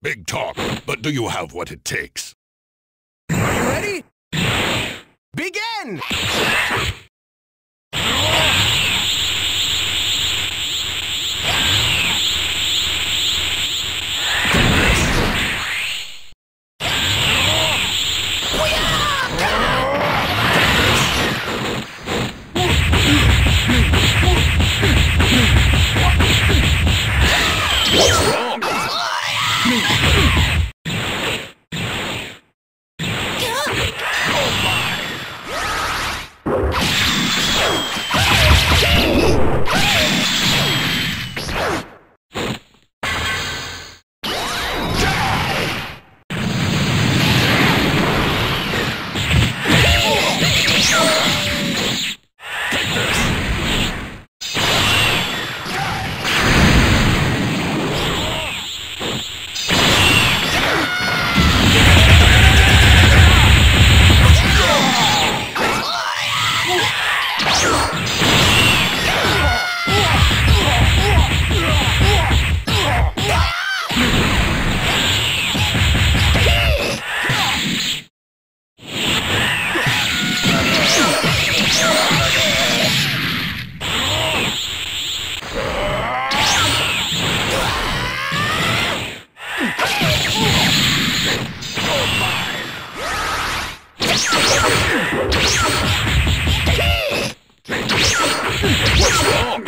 Big talk, but do you have what it takes? Are you ready? Yeah. What's wrong?